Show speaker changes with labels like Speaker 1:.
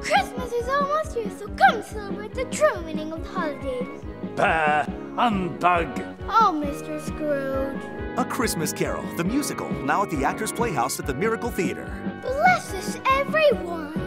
Speaker 1: Christmas is almost here, so come celebrate the true meaning of the holidays.
Speaker 2: Bah! Humbug!
Speaker 1: Oh, Mr. Scrooge.
Speaker 3: A Christmas Carol, the musical, now at the Actors Playhouse at the Miracle Theater.
Speaker 1: Bless us, everyone.